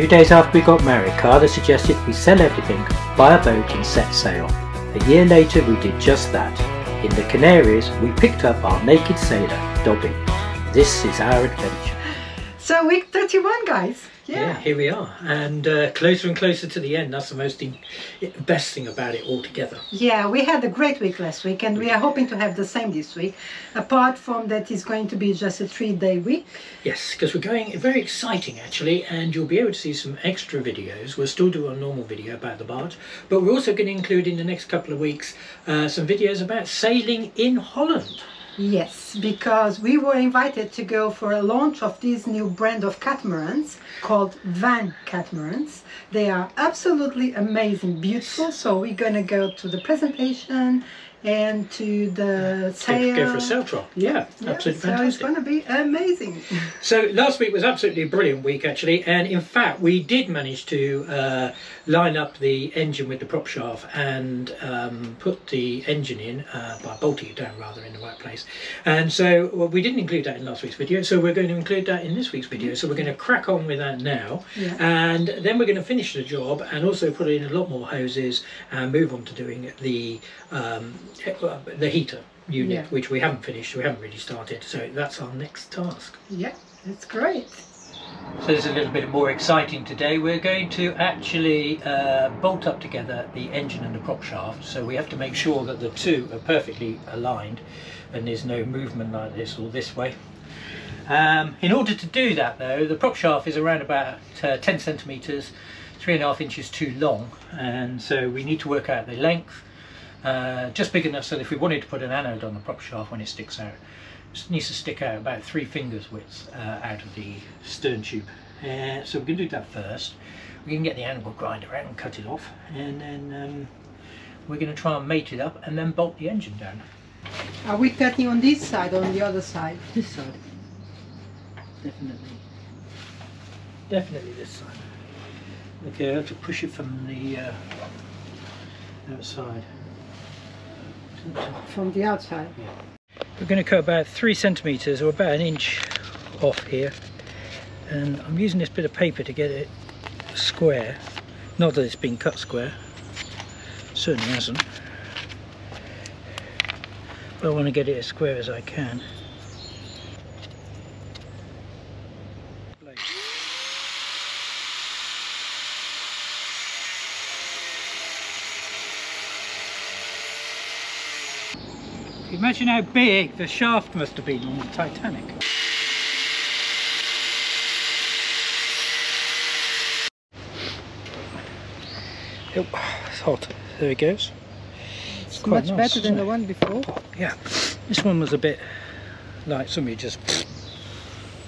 Two days after we got married, Carla suggested we sell everything, buy a boat and set sail. A year later we did just that. In the Canaries, we picked up our naked sailor, Dobby. This is our adventure. So week 31 guys. Yeah, Yeah. here we are, and uh, closer and closer to the end. That's the most in- best thing about it altogether. Yeah, we had a great week last week and we are hoping to have the same this week. Apart from that it's going to be just a three day week. Yes, because we're going very exciting actually, and you'll be able to see some extra videos. We'll still do a normal video about the barge, but we're also going to include in the next couple of weeks uh, some videos about sailing in Holland. Yes, because we were invited to go for a launch of this new brand of catamarans called Vaan Catamarans. They are absolutely amazing, beautiful. So we're gonna go to the presentation and to the Go, sail. go for a sail trial. Yeah, Yeah, absolutely so it's gonna be amazing. So last week was absolutely a brilliant week actually, and in fact we did manage to uh, line up the engine with the prop shaft and um, put the engine in uh, by bolting it down rather in the right place. And so well, we didn't include that in last week's video, so we're going to include that in this week's video. So we're going to crack on with that now, Yeah. and then we're going to finish the job and also put in a lot more hoses and move on to doing the um, the heater unit, Yeah. which we haven't finished, we haven't really started. So that's our next task. yeah, that's great. So this is a little bit more exciting today. We're going to actually uh, bolt up together the engine and the prop shaft. So we have to make sure that the two are perfectly aligned and there's no movement like this or this way. Um, in order to do that though, the prop shaft is around about uh, 10 centimetres, three and a half inches too long. And so we need to work out the length, uh, just big enough so that if we wanted to put an anode on the prop shaft when it sticks out, it needs to stick out about three fingers width uh, out of the stern tube. Uh, so we're going to do that first. We can get the angle grinder out and cut it off, and then um, we're going to try and mate it up and then bolt the engine down. Are we cutting on this side or on the other side? This side, definitely, definitely this side. Okay, I have to push it from the uh, outside. From the outside. We're going to cut about three centimetres or about an inch off here. And I'm using this bit of paper to get it square. Not that it's been cut square. Certainly hasn't. But I want to get it as square as I can Imagine how big the shaft must have been on the Titanic. Oh, it's hot. There it goes. It's quite much nice, better than isn't the one before. Yeah, this one was a bit like somebody just.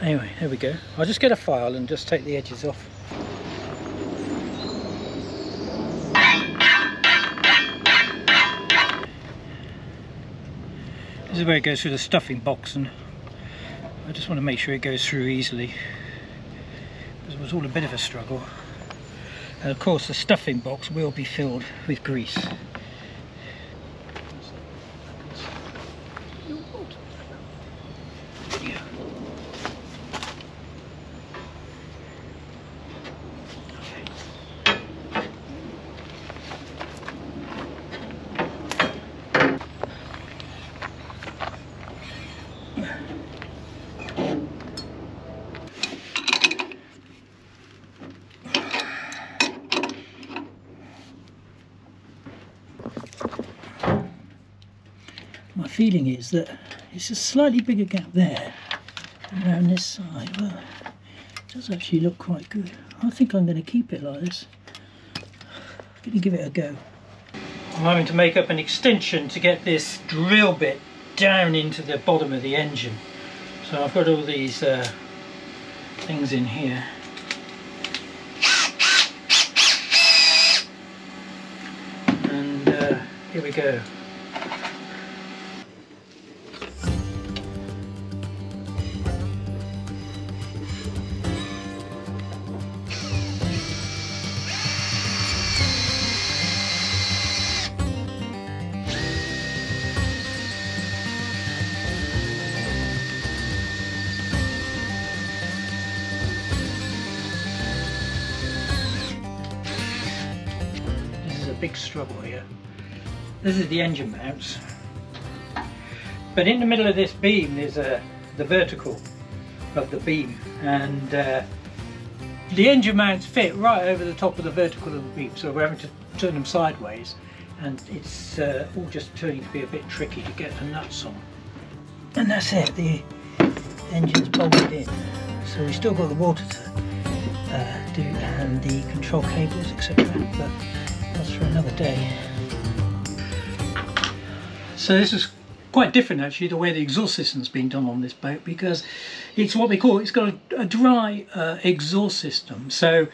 Anyway, there we go. I'll just get a file and just take the edges off. This is where it goes through the stuffing box and I just want to make sure it goes through easily. Because it was all a bit of a struggle. And of course the stuffing box will be filled with grease feeling is that it's a slightly bigger gap there around this side. Well, it does actually look quite good. I think I'm going to keep it like this. I'm going to give it a go. I'm having to make up an extension to get this drill bit down into the bottom of the engine. So I've got all these uh, things in here. And uh, here we go. Struggle here. This is the engine mounts. But in the middle of this beam there's a, the vertical of the beam and uh, the engine mounts fit right over the top of the vertical of the beam so we're having to turn them sideways and it's uh, all just turning to be a bit tricky to get the nuts on. And that's it, the engine's bolted in. So we've still got the water to uh, do and the control cables etc that's for another day. So this is quite different actually the way the exhaust system's been done on this boat because it's what we call it's got a, a dry uh, exhaust system. So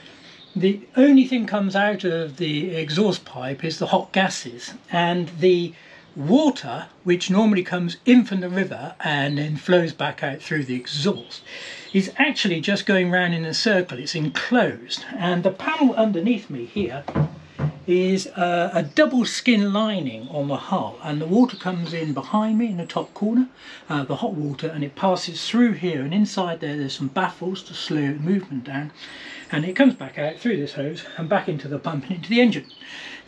the only thing comes out of the exhaust pipe is the hot gases and the water which normally comes in from the river and then flows back out through the exhaust is actually just going round in a circle. It's enclosed. And the panel underneath me here is a, a, double skin lining on the hull and the water comes in behind me in the top corner uh, the hot water and it passes through here and inside there there's some baffles to slow the movement down and it comes back out through this hose and back into the pump and into the engine.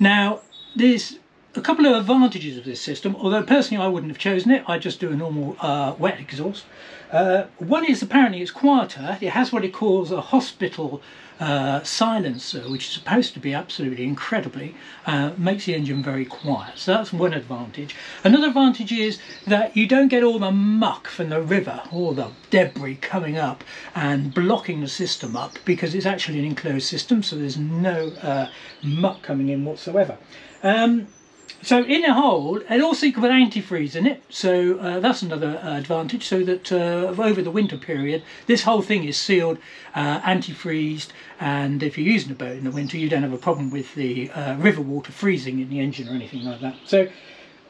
Now there's a couple of advantages of this system although personally I wouldn't have chosen it I just do a normal uh, wet exhaust uh, one is apparently it's quieter it has what it calls a hospital uh, silencer, which is supposed to be absolutely incredibly, uh, makes the engine very quiet. So that's one advantage. Another advantage is that you don't get all the muck from the river, all the debris coming up and blocking the system up because it's actually an enclosed system, so there's no uh, muck coming in whatsoever. Um, so in a hole, it also got antifreeze in it, so uh, that's another uh, advantage. So that uh, over the winter period, this whole thing is sealed, uh, antifreezed, and if you're using a boat in the winter, you don't have a problem with the uh, river water freezing in the engine or anything like that. So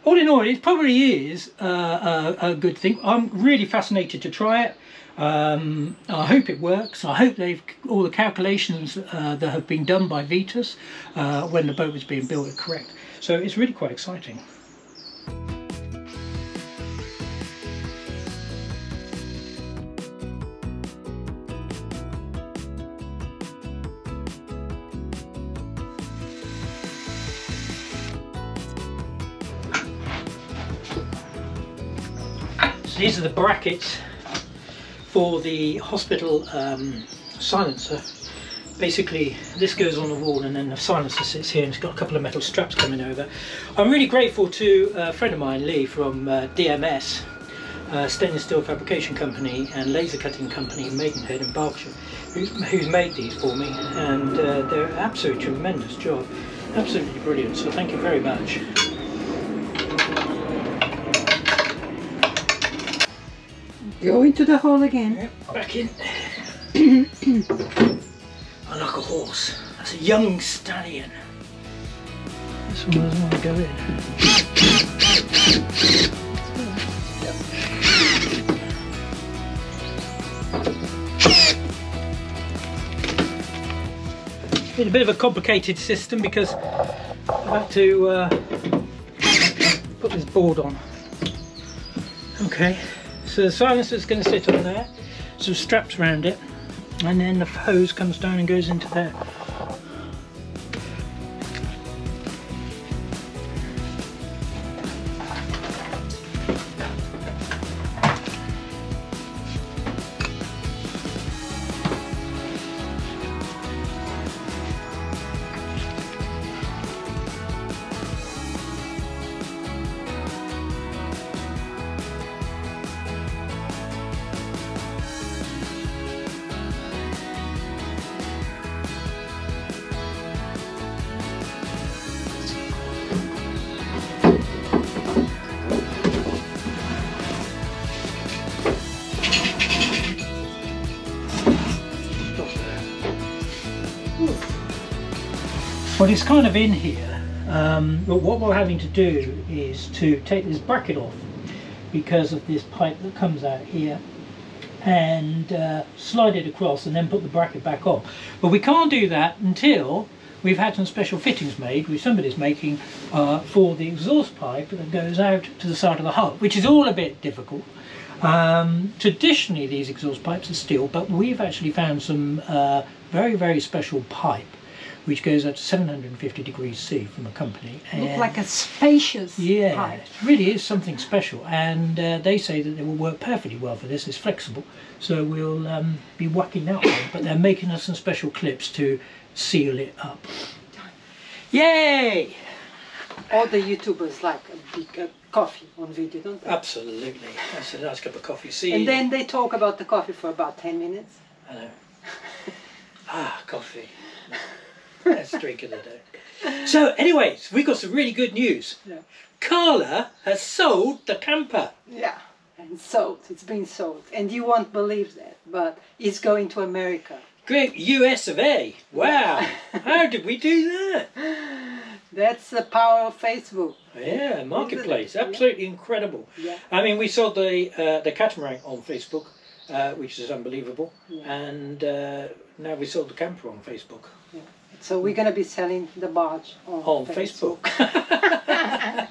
all in all, it probably is uh, a, good thing. I'm really fascinated to try it. Um, I hope it works. I hope they've all the calculations that have been done by Vetus when the boat was being built are correct. So it's really quite exciting. So these are the brackets for the hospital um, silencer basically this goes on the wall and then the silencer sits here and it's got a couple of metal straps coming over. I'm really grateful to a friend of mine, Lee, from uh, DMS, uh, stainless steel fabrication company and laser cutting company in Maidenhead in Berkshire, who's, who's made these for me and uh, they're absolutely tremendous job, absolutely brilliant, so thank you very much. Go into the hole again. Yep, back in. I like a horse. That's a young stallion. This one doesn't want to go in. Been a bit of a complicated system because I've had to uh, put this board on. Okay, so the silencer is going to sit on there, some straps around it, and then the hose comes down and goes into there But it's kind of in here. Um, but what we're having to do is to take this bracket off because of this pipe that comes out here and uh, slide it across and then put the bracket back on. But we can't do that until we've had some special fittings made, which somebody's making uh, for the exhaust pipe that goes out to the side of the hull, which is all a bit difficult. Um, traditionally these exhaust pipes are steel, but we've actually found some uh, very, very special pipe which goes up to 750 degrees C from a company. Look and- like a spacious yeah, pipe. it really is something special, and uh, they say that it will work perfectly well for this. It's flexible, so we'll um, be whacking that one. But they're making us some special clips to seal it up. Yay! All the YouTubers like a big uh, coffee on video, don't they? Absolutely, that's a nice cup of coffee. See, and then they talk about the coffee for about 10 minutes. I know. ah, coffee. Best drink of the day. So, anyways, we got some really good news. Yeah. Carla has sold the camper. Yeah. And sold. It's been sold. And you won't believe that, but it's going to America. Great US of A. Wow. How did we do that? That's the power of Facebook. Yeah, marketplace, Yeah. absolutely incredible. Yeah. I mean, we sold the uh, the catamaran on Facebook, uh, which is unbelievable, Yeah. and uh, now we sold the camper on Facebook. So we're going to be selling the barge on, On Facebook.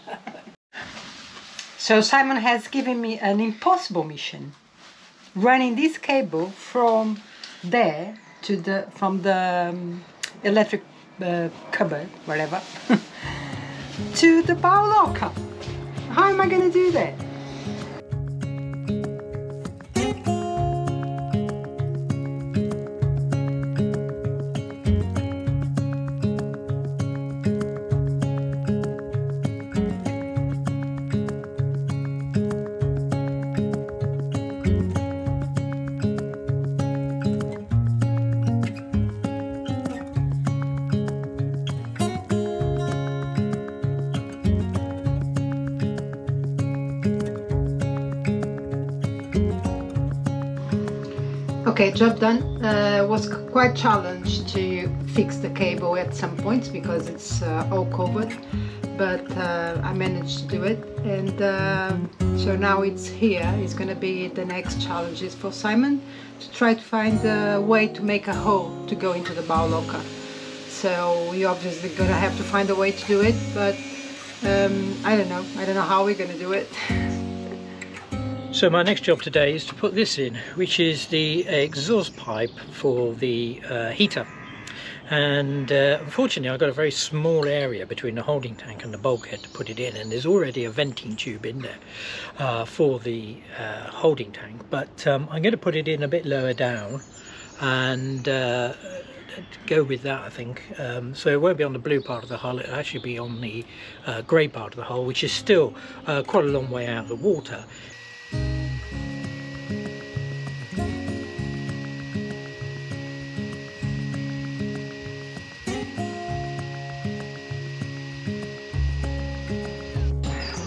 So Simon has given me an impossible mission, running this cable from there to the from the um, electric uh, cupboard, whatever, to the bow locker. How am I going to do that? Okay, job done. Uh, was quite challenged to fix the cable at some points because it's uh, all covered, but uh, I managed to do it, and um so now it's here. It's going to be the next challenges for Simon to try to find a way to make a hole to go into the bow locker. So you're obviously going to have to find a way to do it, but um, I don't know. I don't know how we're going to do it. So my next job today is to put this in, which is the exhaust pipe for the uh, heater. And uh, unfortunately I've got a very small area between the holding tank and the bulkhead to put it in and there's already a venting tube in there uh, for the uh, holding tank. But um, I'm going to put it in a bit lower down and uh, go with that I think. Um, so it won't be on the blue part of the hull, it'll actually be on the uh, grey part of the hull which is still uh, quite a long way out of the water.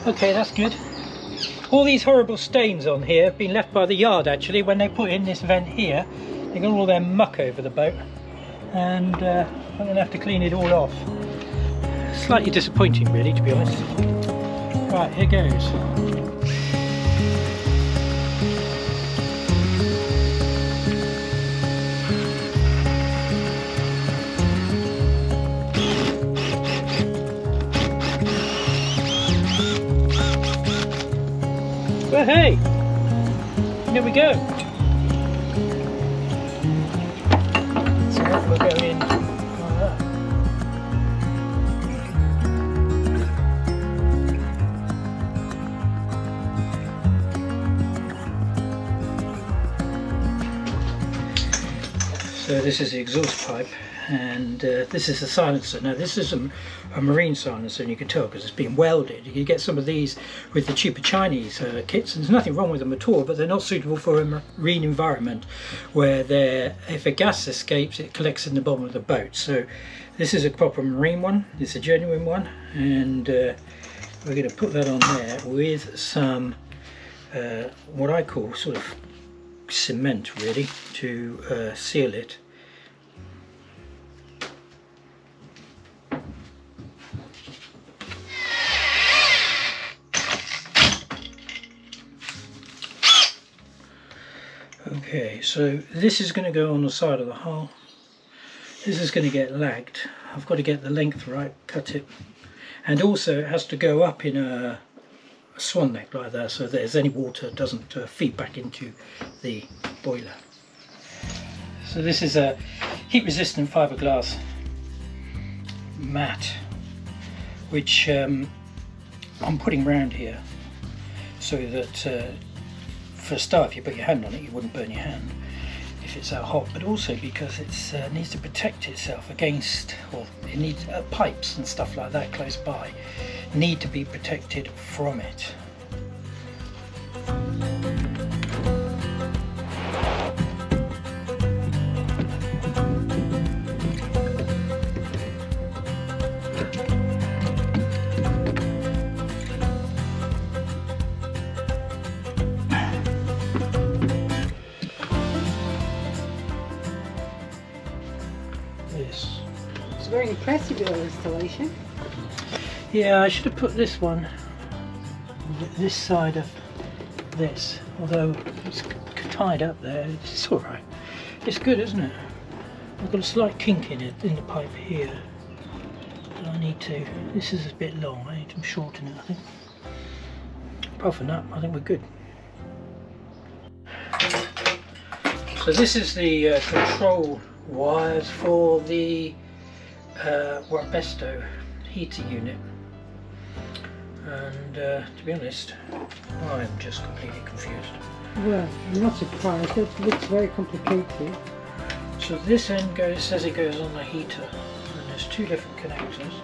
Okay, that's good. All these horrible stains on here have been left by the yard actually when they put in this vent here. They got all their muck over the boat and uh, I'm to have to clean it all off. Slightly disappointing really to be honest. Right, here goes. Well, hey, here we go. So that will go in like that. So this is the exhaust pipe and uh, this is a silencer. Now this is a, a marine silencer and you can tell because it's been welded. You get some of these with the cheaper Chinese uh, kits and there's nothing wrong with them at all but they're not suitable for a marine environment where they're, if a gas escapes it collects in the bottom of the boat. So this is a proper marine one, it's a genuine one and uh, we're going to put that on there with some uh, what I call sort of cement really to uh, seal it so this is going to go on the side of the hull. This is going to get lagged. I've got to get the length right cut it. And also it has to go up in a swan neck like that so that as any water doesn't uh, feed back into the boiler. So this is a heat resistant fiberglass mat which um, I'm putting round here so that uh, for a start if you put your hand on it you wouldn't burn your hand if it's that hot. But also because it uh, needs to protect itself against or it needs uh, pipes and stuff like that close by need to be protected from it Very installation. Yeah, I should have put this one this side of this, although it's tied up there. It's all right. It's good, isn't it? I've got a slight kink in it in the pipe here. I need to. This is a bit long. I need to shorten it. I think. Apart from that, I think we're good. So this is the uh, control wires for the uh, Webasto heater unit. And uh, to be honest, I'm just completely confused. Well, I'm not surprised. It looks very complicated. So this end goes says it goes on the heater, and there's two different connectors.